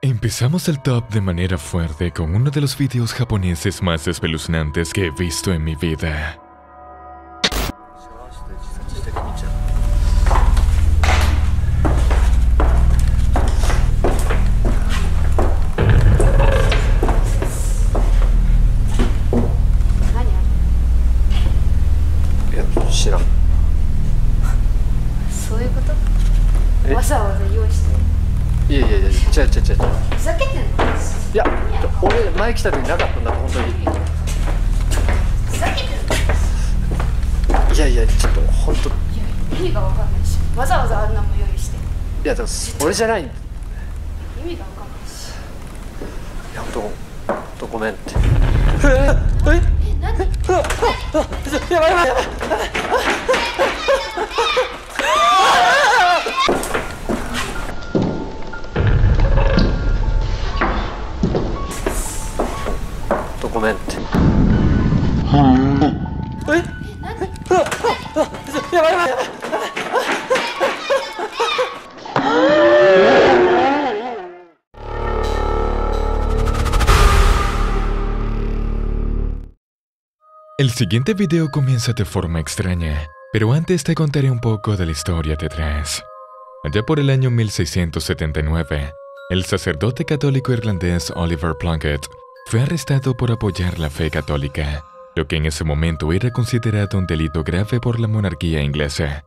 Empezamos el top de manera fuerte con uno de los videos japoneses más espeluznantes que he visto en mi vida. 前来た時なかったんだ本当に。いやいやちょっと本当。意味が分かんないしわざわざあんなも用意して。いやでも俺じゃない。意味が分かんないし。いや本当ごめんって。えっえっえっ何やばいやばいやばい。El siguiente video comienza de forma extraña, pero antes te contaré un poco de la historia detrás. Allá por el año 1679, el sacerdote católico irlandés Oliver Plunkett fue arrestado por apoyar la fe católica, lo que en ese momento era considerado un delito grave por la monarquía inglesa.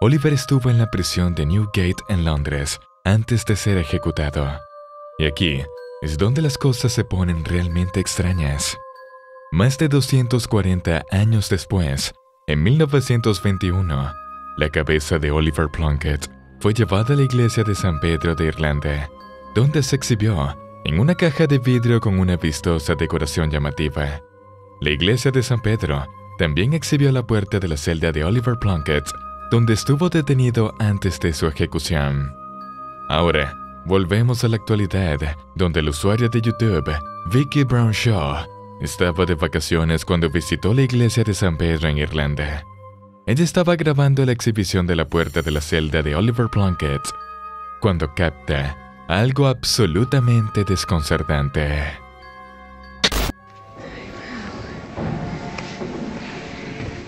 Oliver estuvo en la prisión de Newgate en Londres antes de ser ejecutado. Y aquí es donde las cosas se ponen realmente extrañas. Más de 240 años después, en 1921, la cabeza de Oliver Plunkett fue llevada a la iglesia de San Pedro de Irlanda, donde se exhibió en una caja de vidrio con una vistosa decoración llamativa. La iglesia de San Pedro también exhibió la puerta de la celda de Oliver Plunkett, donde estuvo detenido antes de su ejecución. Ahora, volvemos a la actualidad, donde el usuario de YouTube, Vicky Brown Shaw, estaba de vacaciones cuando visitó la iglesia de San Pedro en Irlanda. Ella estaba grabando la exhibición de la puerta de la celda de Oliver Plunkett cuando capta algo absolutamente desconcertante.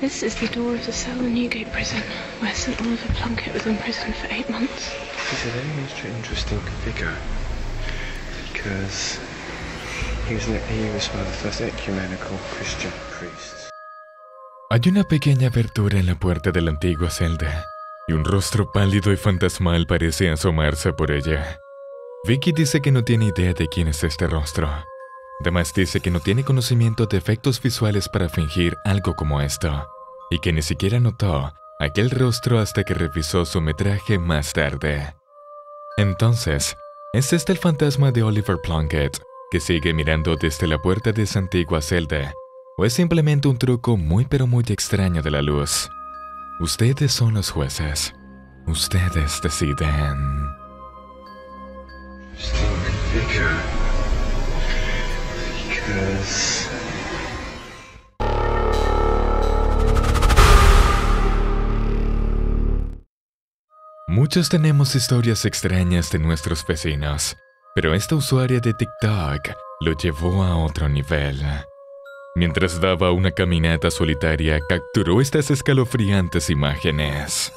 This is the door of the cell in Newgate Prison, where St Oliver Plunkett was imprisoned for eight months. He's a very interesting figure because hay una pequeña abertura en la puerta de la antigua celda, y un rostro pálido y fantasmal parece asomarse por ella. Vicky dice que no tiene idea de quién es este rostro. Además dice que no tiene conocimiento de efectos visuales para fingir algo como esto, y que ni siquiera notó aquel rostro hasta que revisó su metraje más tarde. Entonces, ¿es este el fantasma de Oliver Plunkett, que sigue mirando desde la puerta de esa antigua celda, o es simplemente un truco muy pero muy extraño de la luz. Ustedes son los jueces. Ustedes deciden. Muchos tenemos historias extrañas de nuestros vecinos, pero esta usuaria de TikTok lo llevó a otro nivel. Mientras daba una caminata solitaria, capturó estas escalofriantes imágenes.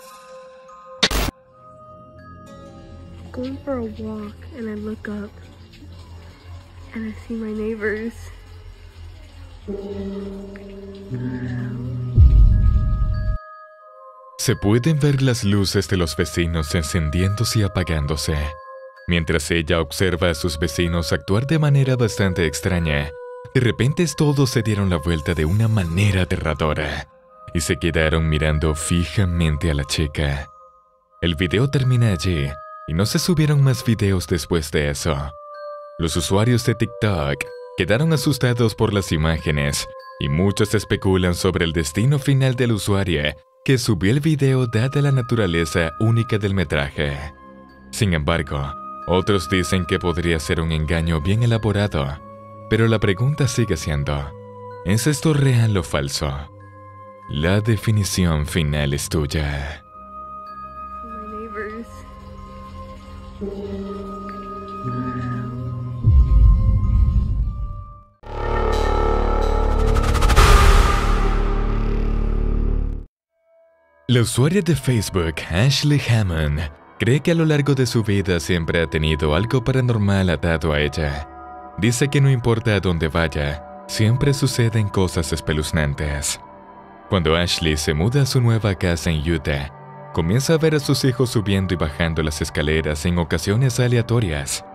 Going for a walk and I look up and I see my neighbors. Se pueden ver las luces de los vecinos encendiéndose y apagándose. Mientras ella observa a sus vecinos actuar de manera bastante extraña, de repente todos se dieron la vuelta de una manera aterradora y se quedaron mirando fijamente a la chica. El video termina allí y no se subieron más videos después de eso. Los usuarios de TikTok quedaron asustados por las imágenes y muchos especulan sobre el destino final del usuario que subió el video dada la naturaleza única del metraje. Sin embargo, otros dicen que podría ser un engaño bien elaborado, pero la pregunta sigue siendo, ¿es esto real o falso? La definición final es tuya. La usuaria de Facebook, Ashley Hammond, cree que a lo largo de su vida siempre ha tenido algo paranormal atado a ella. Dice que no importa a dónde vaya, siempre suceden cosas espeluznantes. Cuando Ashley se muda a su nueva casa en Utah, comienza a ver a sus hijos subiendo y bajando las escaleras en ocasiones aleatorias.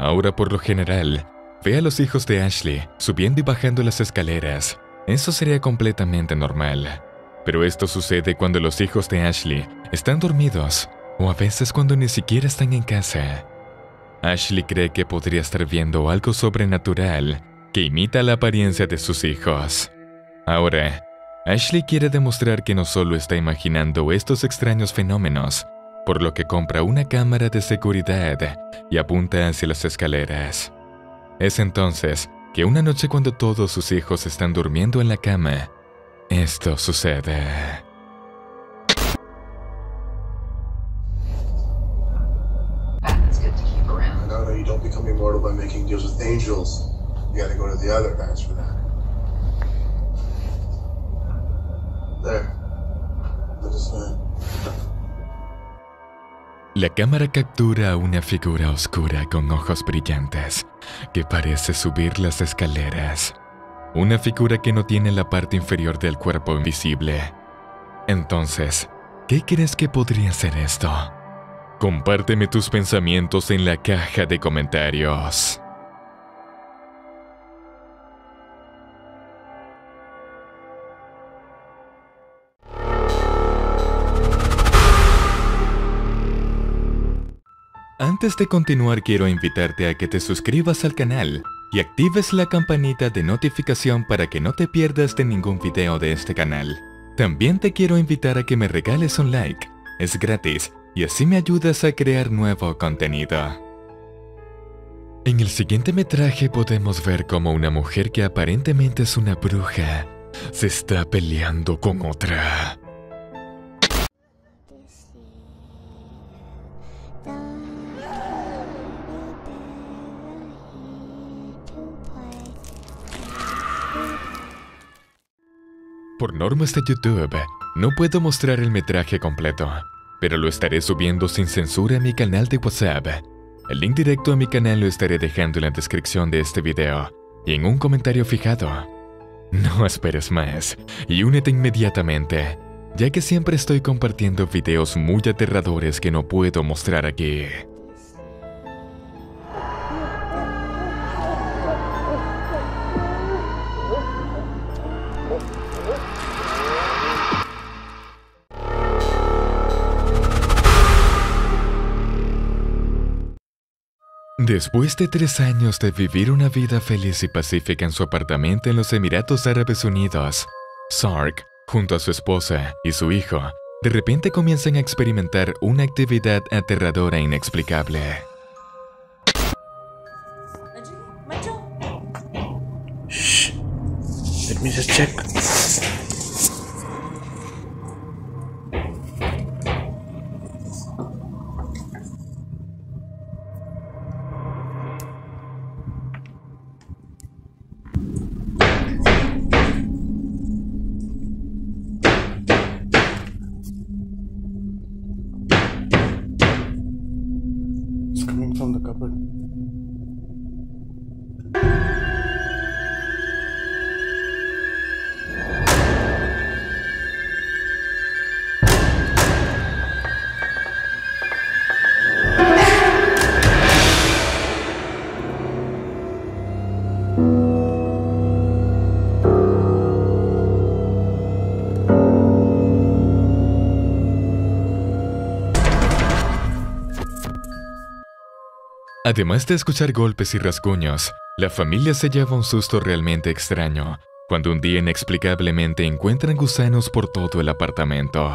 Ahora por lo general, ve a los hijos de Ashley subiendo y bajando las escaleras. Eso sería completamente normal. Pero esto sucede cuando los hijos de Ashley están dormidos o a veces cuando ni siquiera están en casa. Ashley cree que podría estar viendo algo sobrenatural que imita la apariencia de sus hijos. Ahora, Ashley quiere demostrar que no solo está imaginando estos extraños fenómenos, por lo que compra una cámara de seguridad y apunta hacia las escaleras. Es entonces que una noche cuando todos sus hijos están durmiendo en la cama, esto sucede. It's good to keep around. No, no, you don't become immortal by making deals with angels. You gotta go to the other guys for that. There. Look at that. La cámara captura a una figura oscura con ojos brillantes que parece subir las escaleras. Una figura que no tiene la parte inferior del cuerpo invisible. Entonces, ¿qué crees que podría ser esto? Compárteme tus pensamientos en la caja de comentarios. Antes de continuar quiero invitarte a que te suscribas al canal y actives la campanita de notificación para que no te pierdas de ningún video de este canal. También te quiero invitar a que me regales un like, es gratis y así me ayudas a crear nuevo contenido. En el siguiente metraje podemos ver cómo una mujer que aparentemente es una bruja se está peleando con otra. Por normas de YouTube, no puedo mostrar el metraje completo, pero lo estaré subiendo sin censura a mi canal de WhatsApp. El link directo a mi canal lo estaré dejando en la descripción de este video y en un comentario fijado. No esperes más y únete inmediatamente, ya que siempre estoy compartiendo videos muy aterradores que no puedo mostrar aquí. Después de tres años de vivir una vida feliz y pacífica en su apartamento en los Emiratos Árabes Unidos, Sark, junto a su esposa y su hijo, de repente comienzan a experimentar una actividad aterradora e inexplicable. Shh. Let me just check. Además de escuchar golpes y rasguños, la familia se lleva un susto realmente extraño cuando un día inexplicablemente encuentran gusanos por todo el apartamento.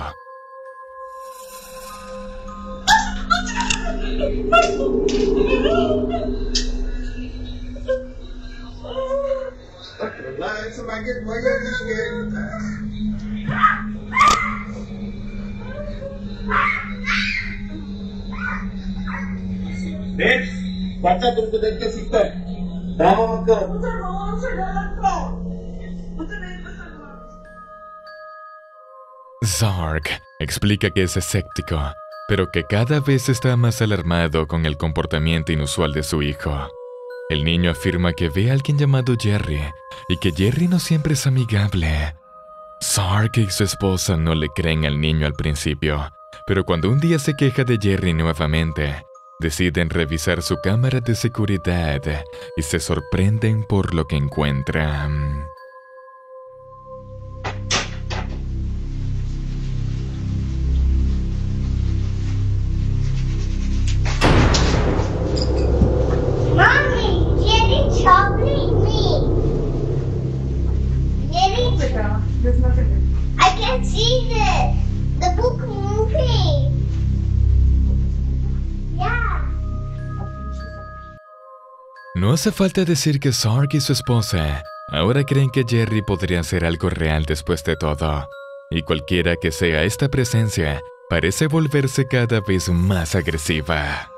ಬಟ್ಟ explica que es escéptico, pero que cada vez está más alarmado con el comportamiento inusual de su hijo. El niño afirma que ve a alguien llamado Jerry y que Jerry no siempre es amigable. Sark y su esposa no le creen al niño al principio, pero cuando un día se queja de Jerry nuevamente, deciden revisar su cámara de seguridad y se sorprenden por lo que encuentran. No hace falta decir que Sark y su esposa ahora creen que Jerry podría ser algo real después de todo, y cualquiera que sea esta presencia parece volverse cada vez más agresiva.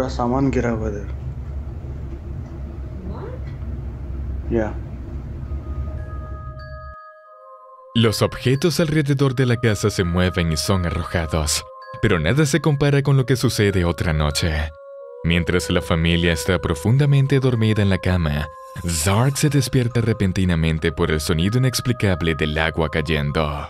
पूरा सामान गिरा हुआ है या Los objetos alrededor de la casa se mueven y son arrojados, pero nada se compara con lo que sucede otra noche. Mientras la familia está profundamente dormida en la cama, Zark se despierta repentinamente por el sonido inexplicable del agua cayendo.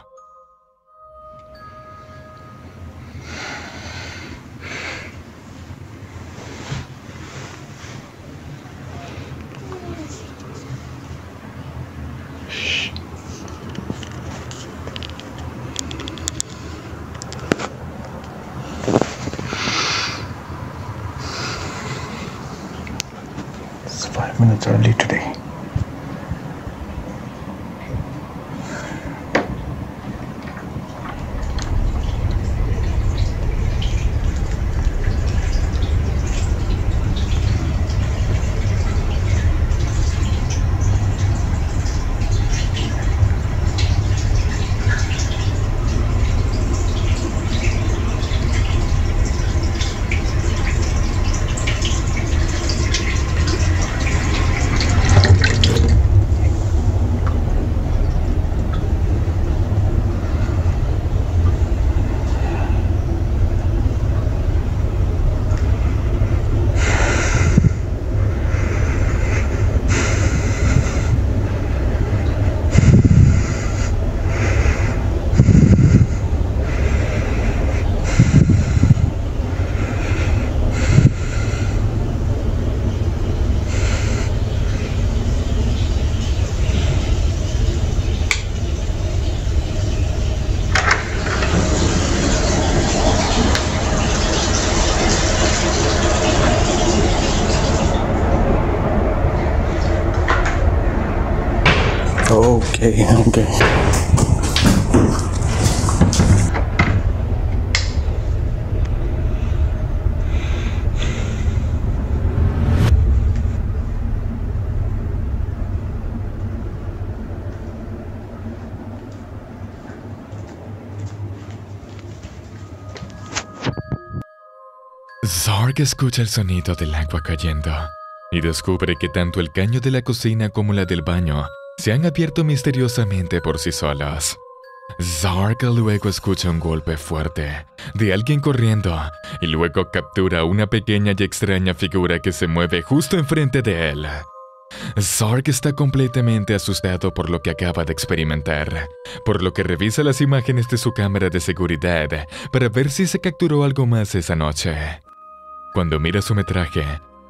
Five minutes early today. Zark escucha el sonido del agua cayendo y descubre que tanto el caño de la cocina como la del baño se han abierto misteriosamente por sí solos. Zark luego escucha un golpe fuerte de alguien corriendo y luego captura una pequeña y extraña figura que se mueve justo enfrente de él. Zark está completamente asustado por lo que acaba de experimentar, por lo que revisa las imágenes de su cámara de seguridad para ver si se capturó algo más esa noche. Cuando mira su metraje,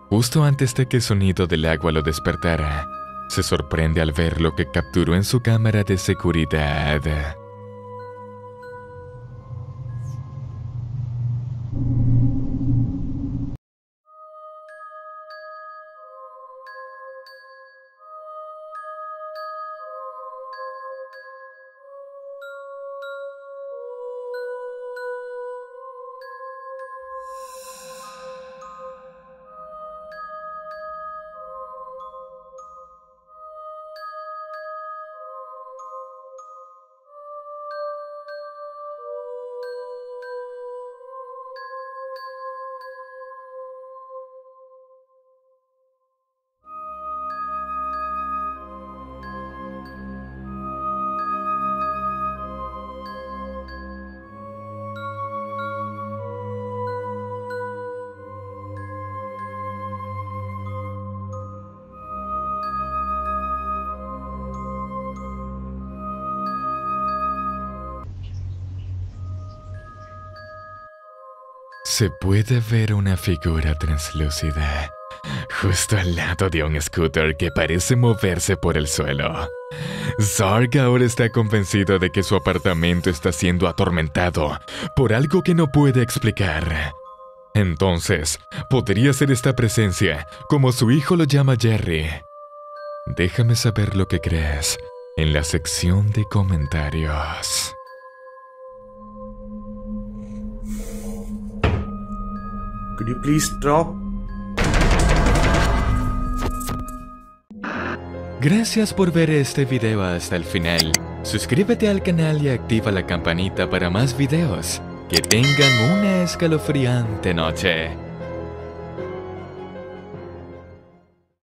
justo antes de que el sonido del agua lo despertara, se sorprende al ver lo que capturó en su cámara de seguridad. Se puede ver una figura translúcida justo al lado de un scooter que parece moverse por el suelo. Zarg ahora está convencido de que su apartamento está siendo atormentado por algo que no puede explicar. Entonces, podría ser esta presencia, como su hijo lo llama Jerry. Déjame saber lo que crees en la sección de comentarios. You please? Gracias por ver este video hasta el final. Suscríbete al canal y activa la campanita para más videos. Que tengan una escalofriante noche.